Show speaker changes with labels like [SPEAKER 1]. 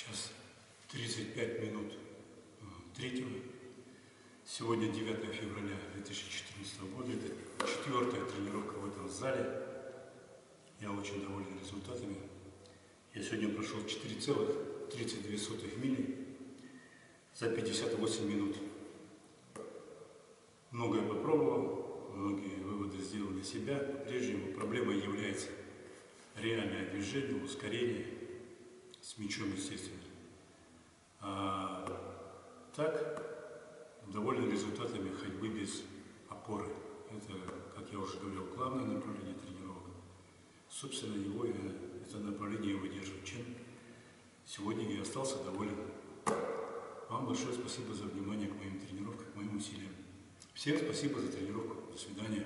[SPEAKER 1] Сейчас 35 минут э, третьего. Сегодня 9 февраля 2014 года. Это четвертая тренировка в этом зале. Я очень доволен результатами. Я сегодня прошел 4,32 мили за 58 минут. Многое попробовал, многие выводы сделал для себя. По-прежнему проблемой является реальное движение, ускорение с мячом, естественно. А так, довольны результатами ходьбы без опоры. Это, как я уже говорил, главное направление тренировок. Собственно, его это направление выдерживаю. Чем сегодня я остался доволен. Вам большое спасибо за внимание к моим тренировкам, к моим усилиям. Всем спасибо за тренировку. До свидания.